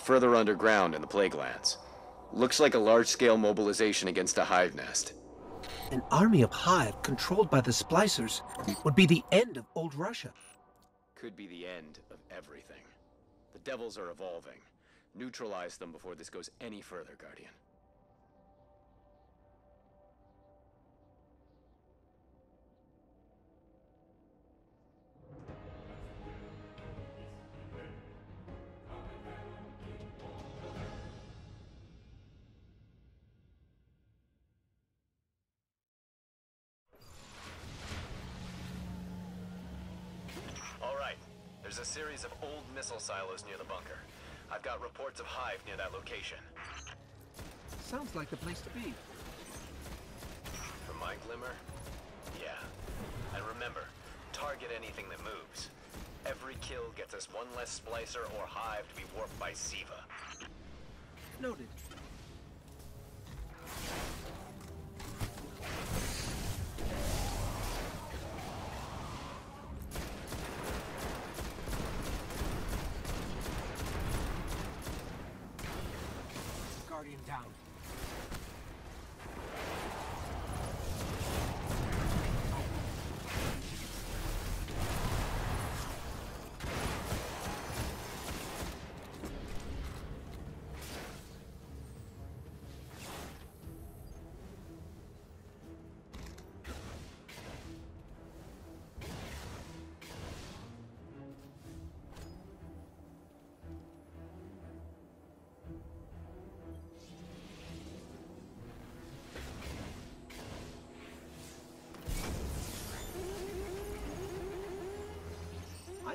further underground in the plague lands. Looks like a large-scale mobilization against a hive nest. An army of Hive controlled by the Splicers would be the end of old Russia. Could be the end of everything. The Devils are evolving. Neutralize them before this goes any further, Guardian. There's a series of old missile silos near the bunker. I've got reports of Hive near that location. Sounds like the place to be. From my glimmer? Yeah. And remember, target anything that moves. Every kill gets us one less splicer or hive to be warped by Siva. Noted.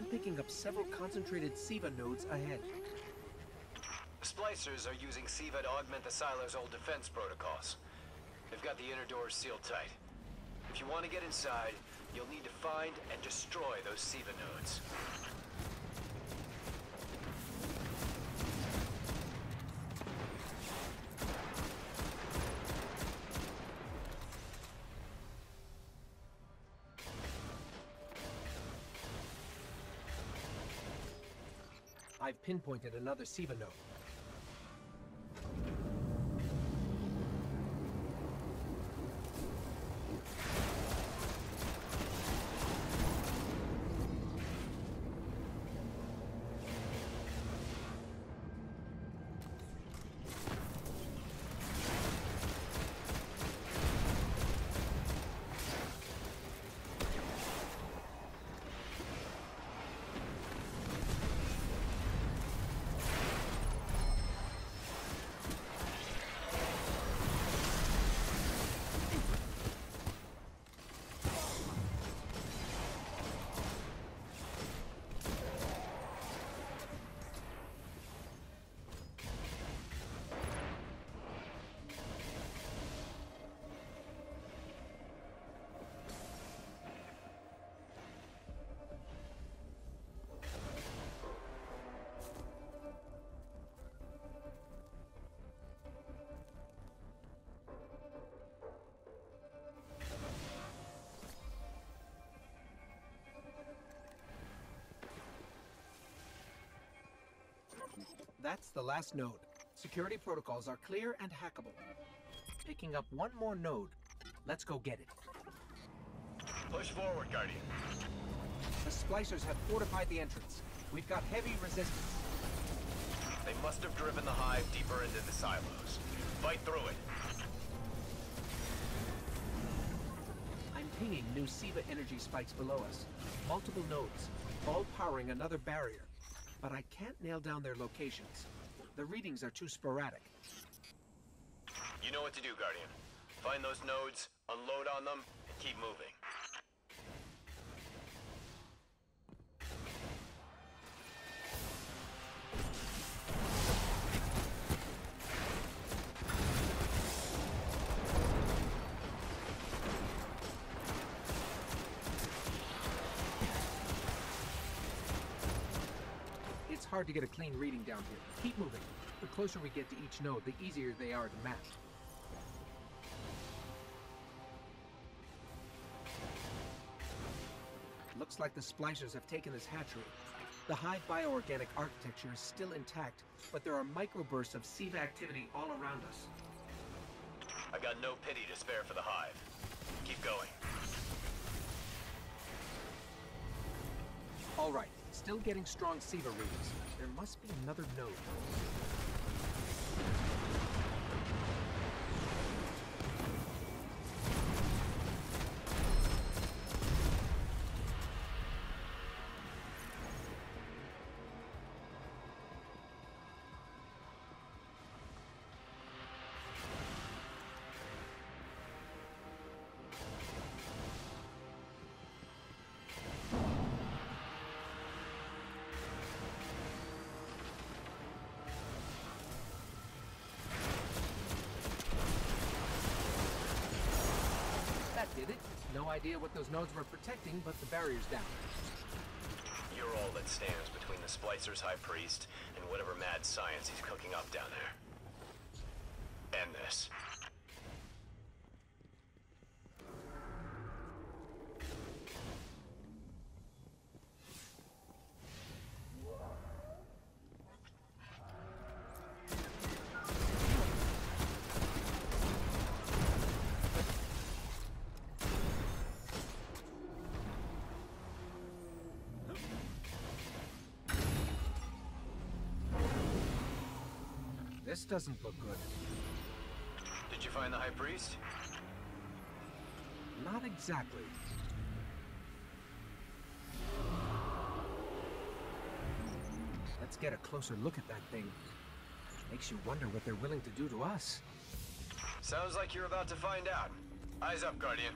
I'm picking up several concentrated SIVA nodes ahead. Splicers are using Siva to augment the silo's old defense protocols. They've got the inner doors sealed tight. If you want to get inside, you'll need to find and destroy those Siva nodes. I've pinpointed another SIVA node. That's the last node. Security protocols are clear and hackable. Picking up one more node. Let's go get it. Push forward, Guardian. The splicers have fortified the entrance. We've got heavy resistance. They must have driven the hive deeper into the silos. Fight through it. I'm pinging new SIVA energy spikes below us. Multiple nodes, all powering another barrier. But I can't nail down their locations. The readings are too sporadic. You know what to do, Guardian. Find those nodes, unload on them, and keep moving. It's hard to get a clean reading down here. Keep moving. The closer we get to each node, the easier they are to match. Looks like the splicers have taken this hatchery. The hive bioorganic architecture is still intact, but there are microbursts of SIVA activity all around us. I've got no pity to spare for the hive. Keep going. All right, still getting strong SIVA readings. There must be another node. Did it. No idea what those nodes were protecting, but the barrier's down. You're all that stands between the Splicers High Priest and whatever mad science he's cooking up down there. End this. This doesn't look good. Did you find the High Priest? Not exactly. Let's get a closer look at that thing. Makes you wonder what they're willing to do to us. Sounds like you're about to find out. Eyes up, Guardian.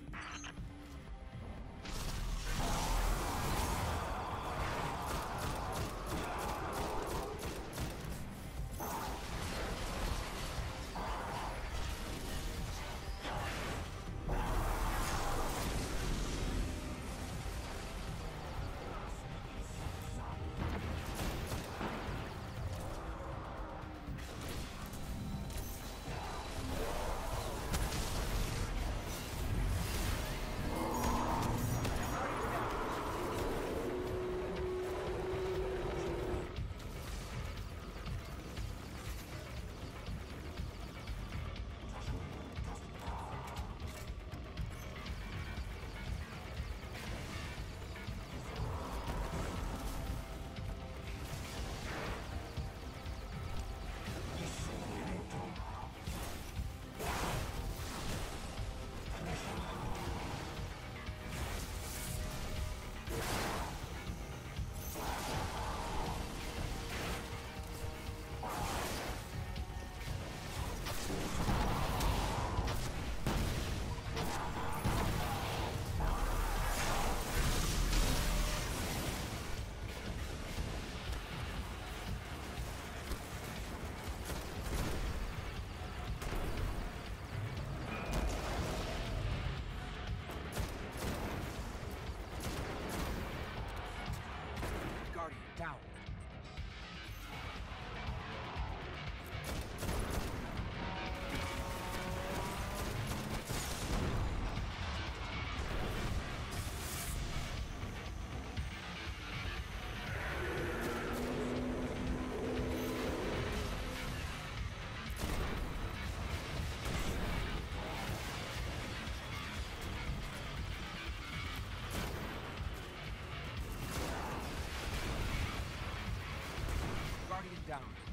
Guardian down.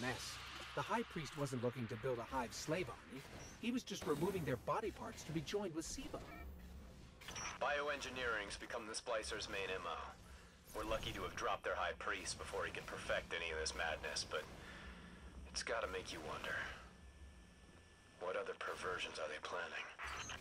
Mess. The High Priest wasn't looking to build a Hive slave army. He was just removing their body parts to be joined with Siva. Bioengineering's become the Splicers' main MO. We're lucky to have dropped their High Priest before he could perfect any of this madness, but it's gotta make you wonder. What other perversions are they planning?